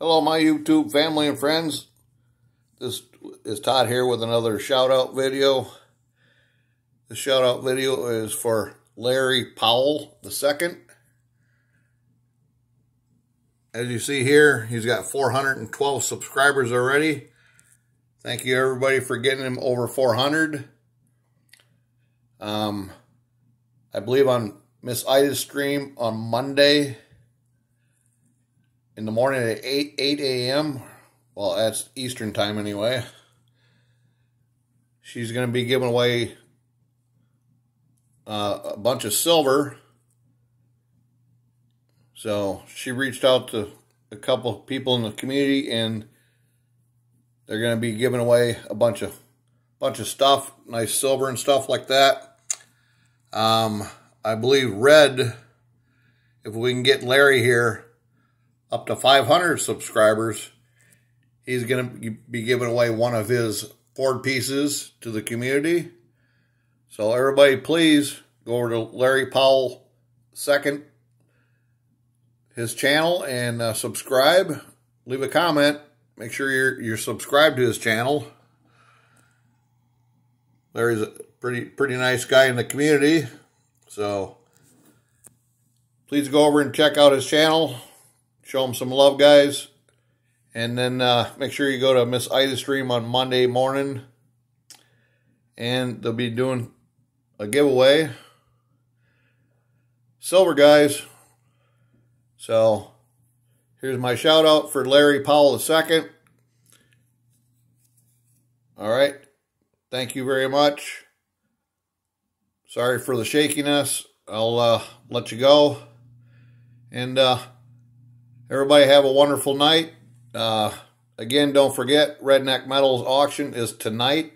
Hello, my YouTube family and friends. This is Todd here with another shout out video. The shout out video is for Larry Powell II. As you see here, he's got 412 subscribers already. Thank you everybody for getting him over 400. Um, I believe on Miss Ida's stream on Monday, in the morning at 8, 8 a.m. Well, that's Eastern time anyway. She's going to be giving away uh, a bunch of silver. So she reached out to a couple people in the community and they're going to be giving away a bunch of bunch of stuff, nice silver and stuff like that. Um, I believe red, if we can get Larry here, up to 500 subscribers, he's going to be giving away one of his Ford pieces to the community. So everybody, please go over to Larry Powell second his channel and uh, subscribe. Leave a comment. Make sure you're you're subscribed to his channel. Larry's a pretty pretty nice guy in the community, so please go over and check out his channel. Show them some love, guys. And then uh, make sure you go to Miss Ida stream on Monday morning. And they'll be doing a giveaway. Silver, guys. So, here's my shout out for Larry Powell II. All right. Thank you very much. Sorry for the shakiness. I'll uh, let you go. And uh, Everybody have a wonderful night. Uh, again, don't forget, Redneck Metals auction is tonight,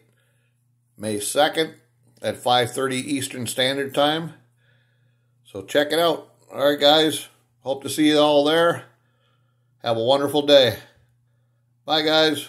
May 2nd at 5.30 Eastern Standard Time. So check it out. All right, guys. Hope to see you all there. Have a wonderful day. Bye, guys.